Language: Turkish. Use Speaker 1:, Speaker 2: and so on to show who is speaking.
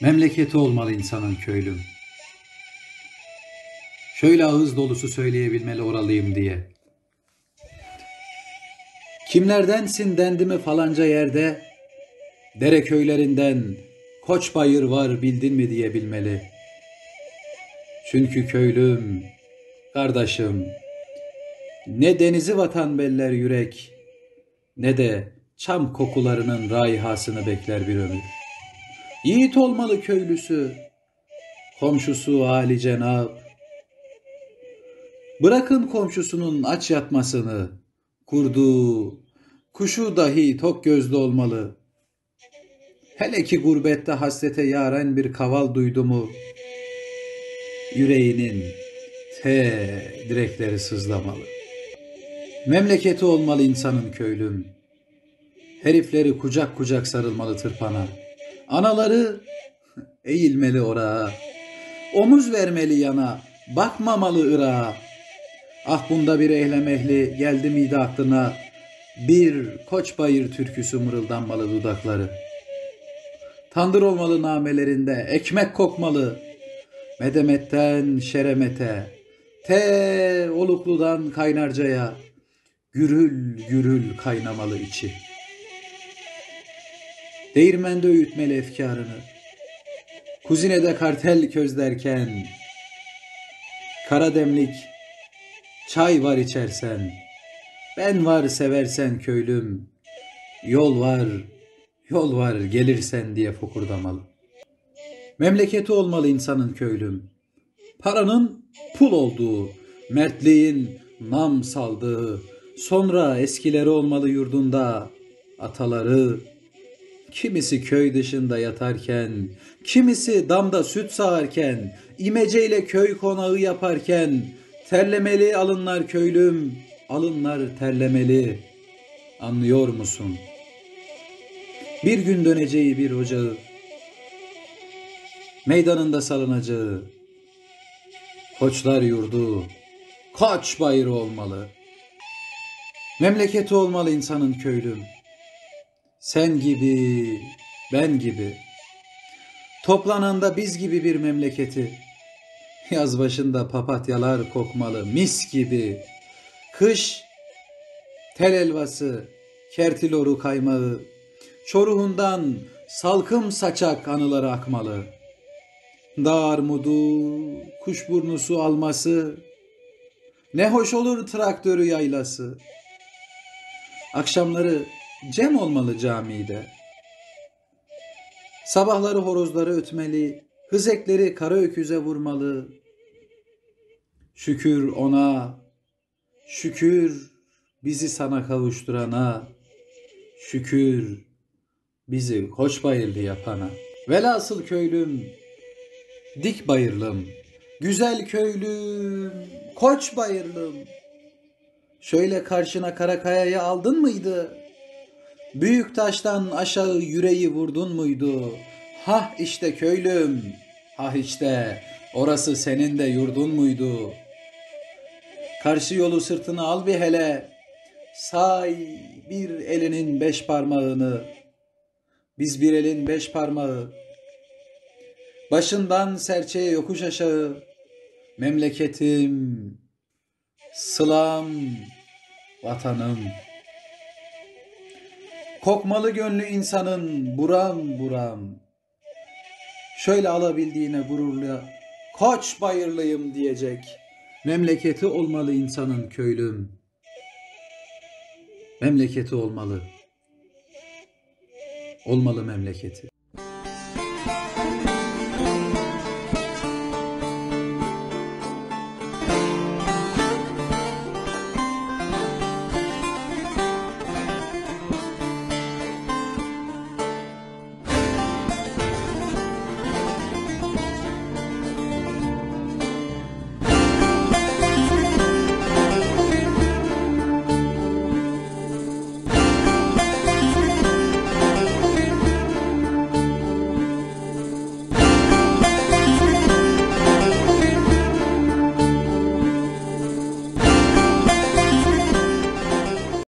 Speaker 1: Memleketi olmalı insanın köylüm. Şöyle ağız dolusu söyleyebilmeli oralıyım diye. Kimlerdensin dendi mi falanca yerde, dere köylerinden koç bayır var bildin mi diye bilmeli. Çünkü köylüm, kardeşim, ne denizi vatan beller yürek, ne de çam kokularının raihasını bekler bir ömür. Yiğit olmalı köylüsü, komşusu Ali Cenab. Bırakın komşusunun aç yatmasını, kurdu, kuşu dahi tok gözlü olmalı. Hele ki gurbette hasrete yaren bir kaval duydu mu, yüreğinin te direkleri sızlamalı. Memleketi olmalı insanın köylüm. Herifleri kucak kucak sarılmalı tırpana. Anaları eğilmeli orağa. Omuz vermeli yana, bakmamalı ırağa. Ah bunda bir ehlem ehli geldi miydi aklına? Bir koç bayır türküsü mırıldanmalı dudakları. Tandır olmalı namelerinde, ekmek kokmalı. Medemetten şeremete, te olukludan kaynarcaya, gürül gürül kaynamalı içi. Değirmende öğütmeli efkarını, kuzinede kartel közlerken, kara demlik, çay var içersen, ben var seversen köylüm, yol var, yol var gelirsen diye fokurdamalı. Memleketi olmalı insanın köylüm. Paranın pul olduğu, mertliğin nam saldığı, sonra eskileri olmalı yurdunda, ataları, kimisi köy dışında yatarken, kimisi damda süt sağarken, imeceyle köy konağı yaparken, terlemeli alınlar köylüm, alınlar terlemeli. Anlıyor musun? Bir gün döneceği bir ocağı, meydanında salınacağı, koçlar yurdu, koç bayırı olmalı. Memleketi olmalı insanın köylüm. Sen gibi, ben gibi. Toplananda biz gibi bir memleketi. Yaz başında papatyalar kokmalı mis gibi. Kış tel elvası, kertiloru kaymağı, çoruhundan salkım saçak anıları akmalı. Dağ armudu, kuşburnusu alması, ne hoş olur traktörü yaylası. Akşamları cem olmalı camide. Sabahları horozları ötmeli, hızekleri kara öküze vurmalı. Şükür ona, şükür bizi sana kavuşturana, şükür bizi koç bayırlı yapana. Velhasıl köylüm, dik bayırlım, güzel köylüm, koç bayırlım. Şöyle karşına Karakaya'yı aldın mıydı? Büyük taştan aşağı yüreği vurdun muydu? Hah işte köylüm, hah işte orası senin de yurdun muydu? Karşı yolu sırtına al bir hele, say bir elinin beş parmağını, biz bir elin beş parmağı. Başından serçeye yokuş aşağı, memleketim, sılam, vatanım. Kokmalı gönlü insanın buram buram. Şöyle alabildiğine gururla Koç bayırlıyım diyecek. Memleketi olmalı insanın köylüm. Memleketi olmalı. Olmalı memleketi.